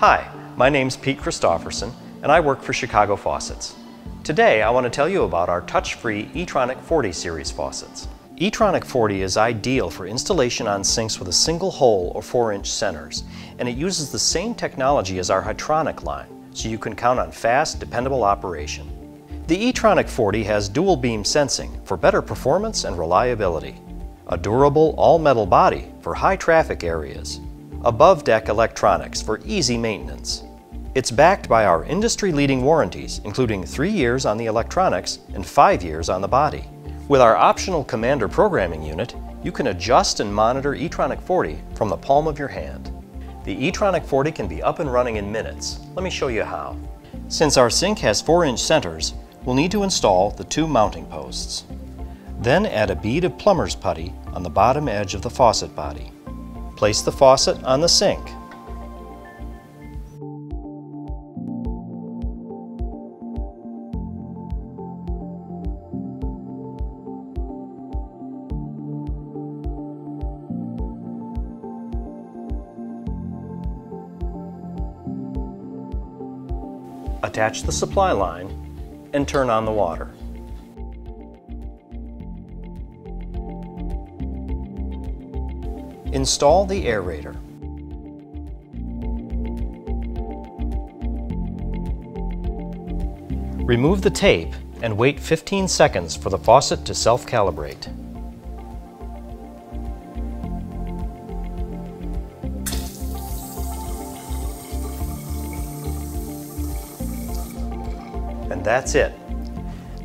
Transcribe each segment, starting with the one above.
Hi, my name's Pete Christofferson and I work for Chicago Faucets. Today I want to tell you about our touch-free eTronic 40 series faucets. eTronic 40 is ideal for installation on sinks with a single hole or 4-inch centers and it uses the same technology as our Hytronic line so you can count on fast, dependable operation. The eTronic 40 has dual beam sensing for better performance and reliability, a durable all-metal body for high traffic areas, above deck electronics for easy maintenance. It's backed by our industry-leading warranties, including three years on the electronics and five years on the body. With our optional Commander programming unit, you can adjust and monitor eTronic 40 from the palm of your hand. The eTronic 40 can be up and running in minutes. Let me show you how. Since our sink has 4-inch centers, we'll need to install the two mounting posts. Then add a bead of plumber's putty on the bottom edge of the faucet body. Place the faucet on the sink. Attach the supply line and turn on the water. Install the aerator. Remove the tape and wait 15 seconds for the faucet to self-calibrate. And that's it.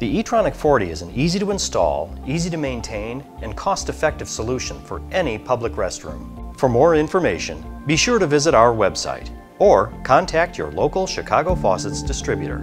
The eTronic 40 is an easy to install, easy to maintain, and cost-effective solution for any public restroom. For more information, be sure to visit our website or contact your local Chicago Faucets distributor.